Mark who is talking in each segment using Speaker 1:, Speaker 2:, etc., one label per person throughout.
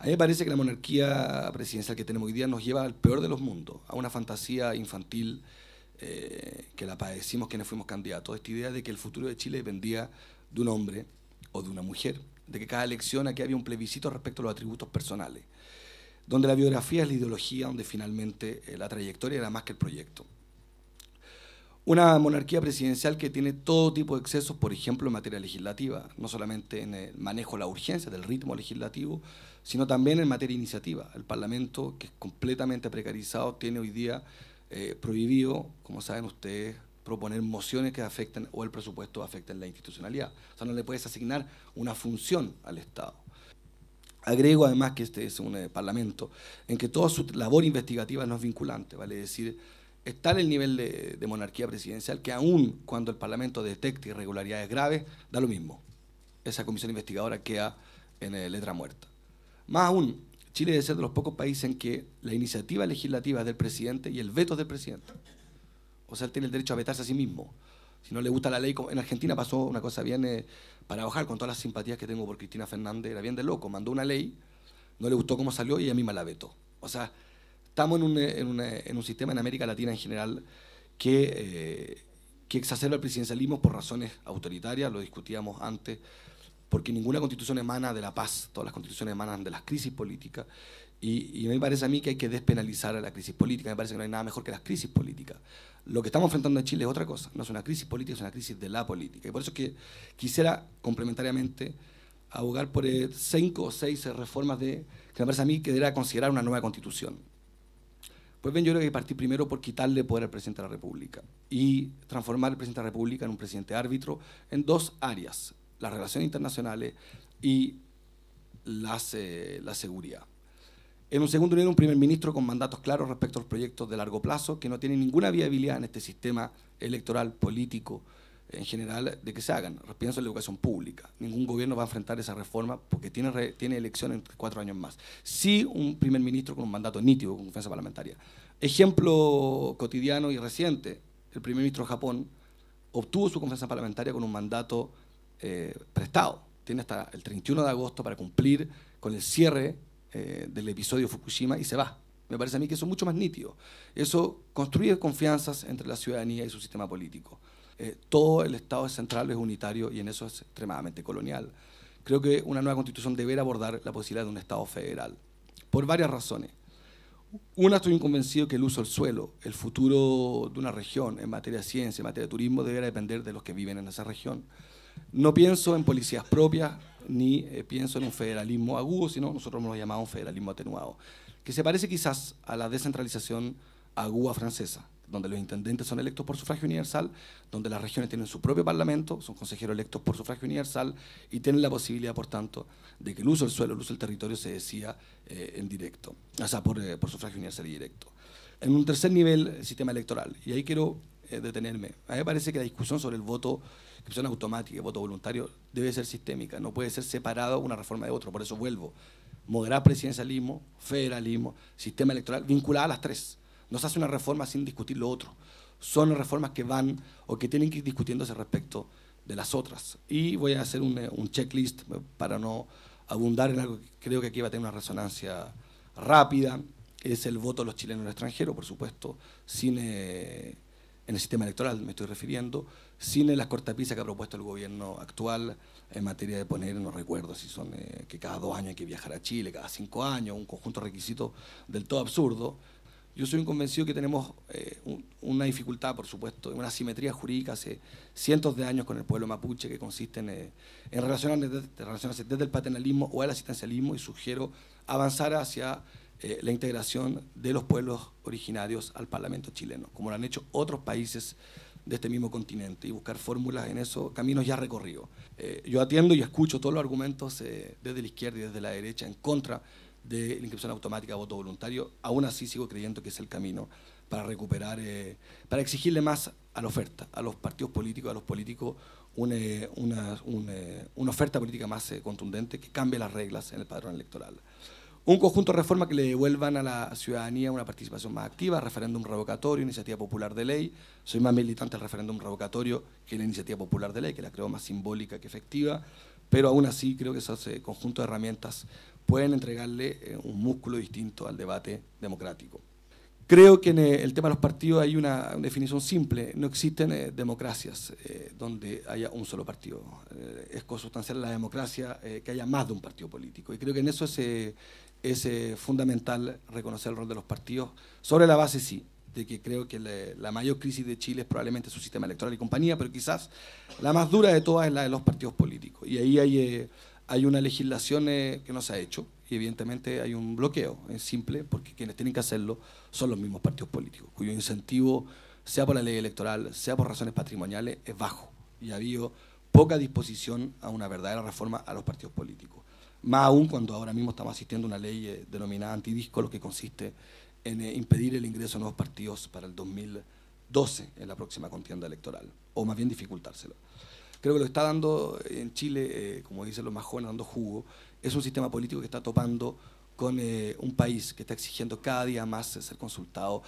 Speaker 1: A mí me parece que la monarquía presidencial que tenemos hoy día nos lleva al peor de los mundos, a una fantasía infantil eh, que la padecimos quienes fuimos candidatos, esta idea de que el futuro de Chile dependía de un hombre o de una mujer, de que cada elección aquí había un plebiscito respecto a los atributos personales, donde la biografía es la ideología, donde finalmente eh, la trayectoria era más que el proyecto. Una monarquía presidencial que tiene todo tipo de excesos, por ejemplo, en materia legislativa, no solamente en el manejo de la urgencia del ritmo legislativo, sino también en materia de iniciativa. El Parlamento, que es completamente precarizado, tiene hoy día eh, prohibido, como saben ustedes, proponer mociones que afecten o el presupuesto afecten la institucionalidad. O sea, no le puedes asignar una función al Estado. Agrego además que este es un eh, parlamento en que toda su labor investigativa no es vinculante, vale decir, está en el nivel de, monarquía presidencial que aún cuando el parlamento detecte irregularidades graves, da lo mismo. Esa comisión investigadora queda en eh, letra muerta. Más aún, Chile debe ser de los pocos países en que la iniciativa legislativa es del presidente y el veto es del presidente. O sea, él tiene el derecho a vetarse a sí mismo. Si no le gusta la ley, en Argentina pasó una cosa bien, eh, para bajar con todas las simpatías que tengo por Cristina Fernández, era bien de loco, mandó una ley, no le gustó cómo salió y ella misma la vetó. O sea, estamos en un, un, sistema en América Latina en general que, eh, que exacerba el presidencialismo por razones autoritarias, lo discutíamos antes, porque ninguna constitución emana de la paz, todas las constituciones emanan de las crisis políticas, y, me parece a mí que hay que despenalizar a la crisis política, me parece que no hay nada mejor que las crisis políticas. Lo que estamos enfrentando en Chile es otra cosa, no es una crisis política, es una crisis de la política. Y por eso que quisiera complementariamente abogar por eh, cinco o seis reformas de, que me parece a mí que debería considerar una nueva constitución. Pues bien, yo creo que partir primero por quitarle poder al presidente de la República y transformar al presidente de la República en un presidente árbitro en dos áreas, las relaciones internacionales y las, eh, la seguridad. En un segundo nivel, un primer ministro con mandatos claros respecto a los proyectos de largo plazo, que no tienen ninguna viabilidad en este sistema electoral, político, en general, de que se hagan. Pienso en la educación pública. Ningún gobierno va a enfrentar esa reforma porque tiene, tiene elección en cuatro años más. Sí, un primer ministro con un mandato nítido, con confianza parlamentaria. Ejemplo cotidiano y reciente, el primer ministro de Japón obtuvo su confianza parlamentaria con un mandato eh, prestado. Tiene hasta el 31 de agosto para cumplir con el cierre eh, del episodio Fukushima y se va. Me parece a mí que eso es mucho más nítido. Eso construye confianzas entre la ciudadanía y su sistema político. Eh, todo el Estado central es unitario y en eso es extremadamente colonial. Creo que una nueva constitución deberá abordar la posibilidad de un Estado federal, por varias razones. Una, estoy convencido que el uso del suelo, el futuro de una región en materia de ciencia, en materia de turismo, deberá depender de los que viven en esa región. No pienso en policías propias, ni eh, pienso en un federalismo agudo, sino nosotros lo llamamos federalismo atenuado, que se parece quizás a la descentralización aguda francesa, donde los intendentes son electos por sufragio universal, donde las regiones tienen su propio parlamento, son consejeros electos por sufragio universal y tienen la posibilidad, por tanto, de que el uso del suelo, el uso del territorio se decida eh, en directo, o sea, por, eh, por, sufragio universal y directo. En un tercer nivel, el sistema electoral, y ahí quiero detenerme. A mí me parece que la discusión sobre el voto excepción automática y voto voluntario debe ser sistémica, no puede ser separado una reforma de otra. Por eso vuelvo. Moderar presidencialismo, federalismo, sistema electoral, vinculada a las tres. No se hace una reforma sin discutir lo otro. Son reformas que van o que tienen que ir discutiéndose respecto de las otras. Y voy a hacer un, un checklist para no abundar en algo que creo que aquí va a tener una resonancia rápida. Es el voto de los chilenos en el extranjero, por supuesto, sin en el sistema electoral me estoy refiriendo, sin las cortapisas que ha propuesto el gobierno actual en materia de poner, no recuerdo si son eh, que cada dos años hay que viajar a Chile, cada cinco años, un conjunto de requisitos del todo absurdo. Yo soy un convencido que tenemos eh, una dificultad, por supuesto, una asimetría jurídica hace cientos de años con el pueblo mapuche que consiste en, eh, en relacionarse, relacionarse desde el paternalismo o el asistencialismo y sugiero avanzar hacia eh, la integración de los pueblos originarios al Parlamento chileno, como lo han hecho otros países de este mismo continente y buscar fórmulas en esos caminos ya recorridos. Eh, yo atiendo y escucho todos los argumentos eh, desde la izquierda y desde la derecha en contra de la inscripción automática de voto voluntario, aún así sigo creyendo que es el camino para recuperar, para exigirle más a la oferta, a los partidos políticos, a los políticos, una, una, una oferta política más contundente que cambie las reglas en el padrón electoral un conjunto de reformas que le devuelvan a la ciudadanía una participación más activa, referéndum revocatorio, iniciativa popular de ley. Soy más militante del referéndum revocatorio que la iniciativa popular de ley, que la creo más simbólica que efectiva, pero aún así creo que ese conjunto de herramientas pueden entregarle un músculo distinto al debate democrático. Creo que en el tema de los partidos hay una, definición simple. No existen democracias donde haya un solo partido. es consustancial la democracia que haya más de un partido político. Y creo que en eso es, es fundamental reconocer el rol de los partidos, sobre la base, sí, de que creo que la mayor crisis de Chile es probablemente su sistema electoral y compañía, pero quizás la más dura de todas es la de los partidos políticos. Y ahí hay, eh, hay una legislación eh, que no se ha hecho y evidentemente hay un bloqueo, es simple, porque quienes tienen que hacerlo son los mismos partidos políticos, cuyo incentivo, sea por la ley electoral, sea por razones patrimoniales, es bajo. Y ha habido poca disposición a una verdadera reforma a los partidos políticos. Más aún cuando ahora mismo estamos asistiendo a una ley eh, denominada antidisco, lo que consiste en eh, impedir el ingreso de nuevos partidos para el 2012 en la próxima contienda electoral, o más bien dificultárselo. Creo que lo está dando en Chile, eh, como dicen los más jóvenes, dando jugo. Es un sistema político que está topando con eh, un país que está exigiendo cada día más ser consultado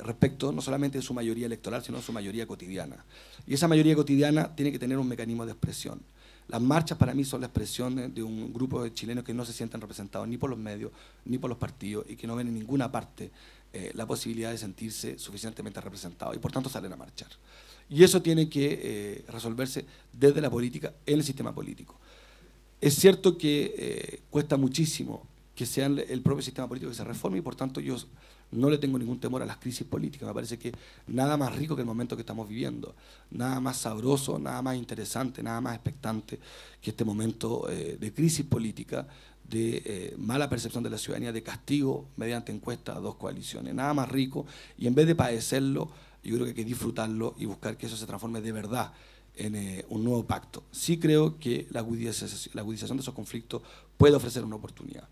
Speaker 1: respecto no solamente de su mayoría electoral, sino de su mayoría cotidiana. Y esa mayoría cotidiana tiene que tener un mecanismo de expresión. Las marchas para mí son la expresión de un grupo de chilenos que no se sienten representados ni por los medios ni por los partidos y que no ven en ninguna parte eh, la posibilidad de sentirse suficientemente representados y por tanto salen a marchar. Y eso tiene que eh, resolverse desde la política en el sistema político. Es cierto que eh, cuesta muchísimo que sea el propio sistema político que se reforme y por tanto yo no le tengo ningún temor a las crisis políticas. Me parece que nada más rico que el momento que estamos viviendo, nada más sabroso, nada más interesante, nada más expectante que este momento eh, de crisis política, de eh, mala percepción de la ciudadanía, de castigo mediante encuestas a dos coaliciones. Nada más rico y en vez de padecerlo, yo creo que hay que disfrutarlo y buscar que eso se transforme de verdad en eh, un nuevo pacto. Sí creo que la agudización, la agudización de esos conflictos puede ofrecer una oportunidad.